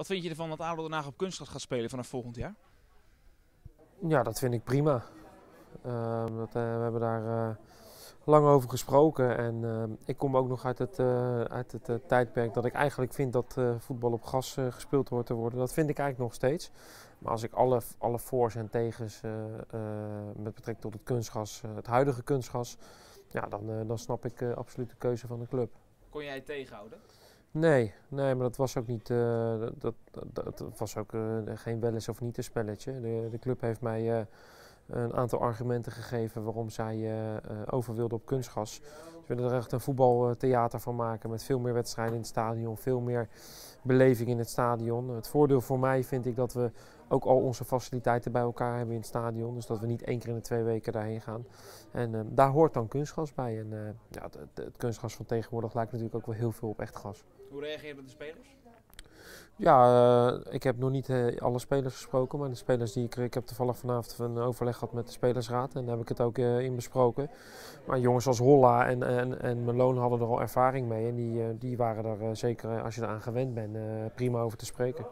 Wat vind je ervan dat ADO Den Haag op kunstgras gaat spelen vanaf volgend jaar? Ja, dat vind ik prima. Ehm, dat, eh, we hebben daar eh, lang over gesproken. En ehm, ik kom ook nog uit het, eh, uit het tijdperk dat ik eigenlijk vind dat voetbal op gas gespeeld hoort te worden. Dat vind ik eigenlijk nog steeds. Maar als ik alle, alle voor's en tegens met betrekking tot het kunstgas, het huidige kunstgas, ja, dan, dan snap ik absoluut de keuze van de club. Kon jij het tegenhouden? Nee, nee, maar dat was ook niet. dat, dat, dat was ook eh, geen wel eens of niet een spelletje. De, de club heeft mij eh, een aantal argumenten gegeven waarom zij eh, over wilden op kunstgas. Ze willen er echt een voetbaltheater van maken met veel meer wedstrijden in het stadion, veel meer beleving in het stadion. Het voordeel voor mij vind ik dat we ook al onze faciliteiten bij elkaar hebben in het stadion. Dus dat we niet één keer in de twee weken daarheen gaan. En eh, daar hoort dan kunstgas bij. En eh, ja, het, het- kunstgas van tegenwoordig lijkt natuurlijk ook wel heel veel op echt gas. Hoe met de spelers? Ja, eh, ik heb nog niet eh, alle spelers gesproken, maar de spelers die ik... Ik heb toevallig vanavond een overleg gehad met de spelersraad en daar heb ik het ook eh, in besproken. Maar jongens als Holla en, en, en Meloon hadden er al ervaring mee en die, die waren er zeker, als je eraan gewend bent, prima over te spreken.